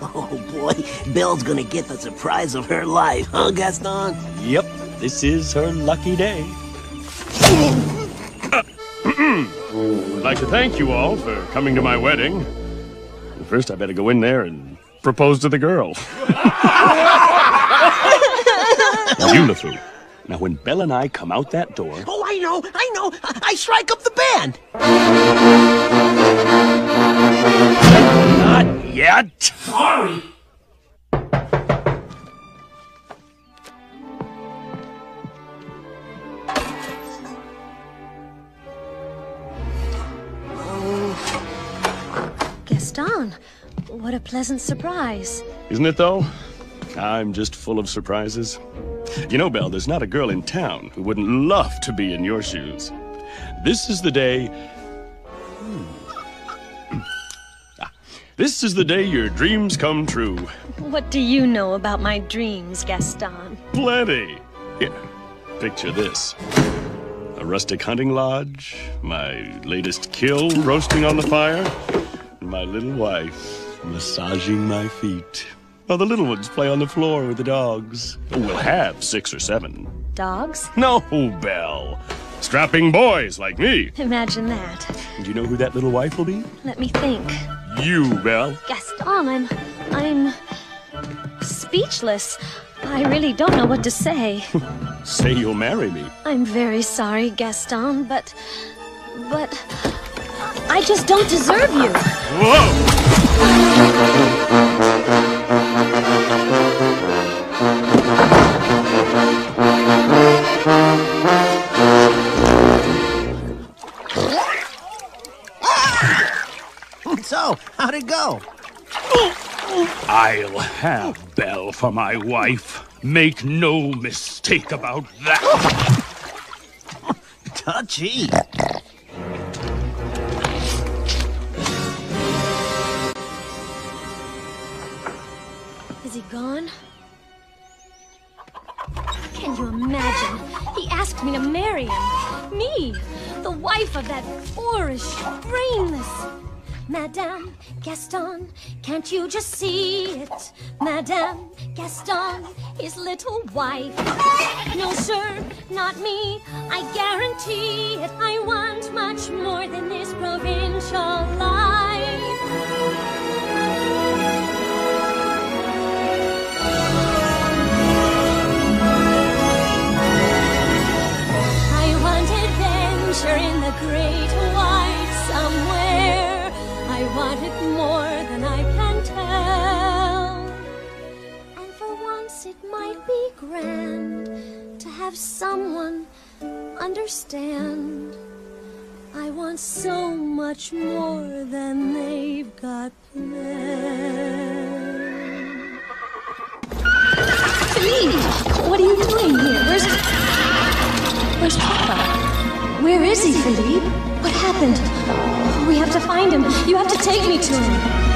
Oh boy, Belle's gonna get the surprise of her life, huh, Gaston? Yep, this is her lucky day. I'd like to thank you all for coming to my wedding. First, I better go in there and propose to the girl. Beautiful. Now, when Belle and I come out that door, Oh, I know, I know. I, I strike up the band. Yet. Sorry. Gaston, what a pleasant surprise. Isn't it, though? I'm just full of surprises. You know, Belle, there's not a girl in town who wouldn't love to be in your shoes. This is the day. Hmm. This is the day your dreams come true. What do you know about my dreams, Gaston? Plenty. Here, picture this a rustic hunting lodge, my latest kill roasting on the fire, and my little wife massaging my feet. While the little ones play on the floor with the dogs. We'll have six or seven. Dogs? No, Belle. Strapping boys like me. Imagine that. Do you know who that little wife will be? Let me think. You, Belle. Gaston, I'm. I'm. speechless. I really don't know what to say. Say you'll marry me. I'm very sorry, Gaston, but. but. I just don't deserve you. Whoa! So, how'd it go? I'll have Belle for my wife. Make no mistake about that. Touchy. Is he gone? Can you imagine? He asked me to marry him. Me, the wife of that boorish, brainless. Madame Gaston, can't you just see it? Madame Gaston, his little wife. No, sir, not me. I guarantee it. I want much more than this provincial life. Grand to have someone understand. I want so much more than they've got planned. Philippe, what are you doing here? Where's Where's Papa? Where is he, Philippe? What happened? We have to find him. You have to take me to him.